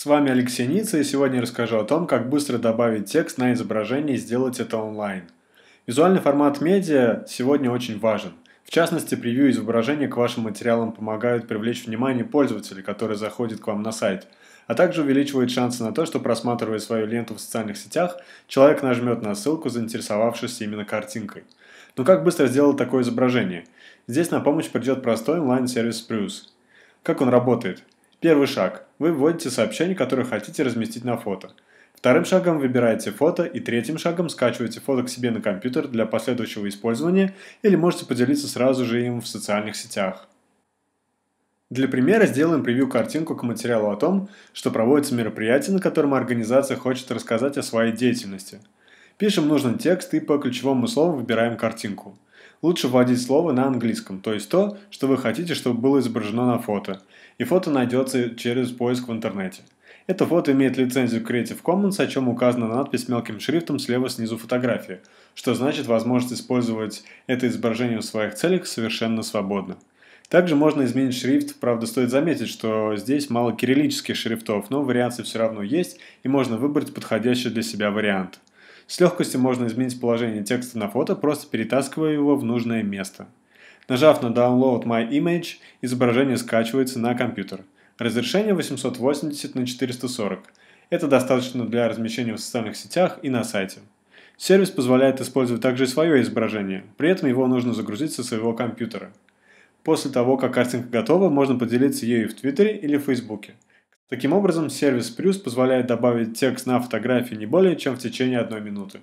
С вами Алексей Ница и сегодня я расскажу о том, как быстро добавить текст на изображение и сделать это онлайн. Визуальный формат медиа сегодня очень важен. В частности, превью изображения к вашим материалам помогают привлечь внимание пользователей, которые заходят к вам на сайт, а также увеличивают шансы на то, что просматривая свою ленту в социальных сетях, человек нажмет на ссылку, заинтересовавшись именно картинкой. Но как быстро сделать такое изображение? Здесь на помощь придет простой онлайн-сервис Spruce. Как он работает? Первый шаг. Вы вводите сообщение, которое хотите разместить на фото. Вторым шагом выбираете фото и третьим шагом скачиваете фото к себе на компьютер для последующего использования или можете поделиться сразу же им в социальных сетях. Для примера сделаем превью-картинку к материалу о том, что проводится мероприятие, на котором организация хочет рассказать о своей деятельности. Пишем нужный текст и по ключевому слову выбираем картинку. Лучше вводить слово на английском, то есть то, что вы хотите, чтобы было изображено на фото, и фото найдется через поиск в интернете. Это фото имеет лицензию Creative Commons, о чем указана надпись мелким шрифтом слева снизу фотографии, что значит возможность использовать это изображение в своих целях совершенно свободно. Также можно изменить шрифт, правда стоит заметить, что здесь мало кириллических шрифтов, но вариации все равно есть и можно выбрать подходящий для себя вариант. С легкостью можно изменить положение текста на фото, просто перетаскивая его в нужное место. Нажав на Download My Image, изображение скачивается на компьютер. Разрешение 880 на 440. Это достаточно для размещения в социальных сетях и на сайте. Сервис позволяет использовать также свое изображение, при этом его нужно загрузить со своего компьютера. После того, как картинка готова, можно поделиться ею в Твиттере или Фейсбуке. Таким образом, сервис Plus позволяет добавить текст на фотографии не более чем в течение одной минуты.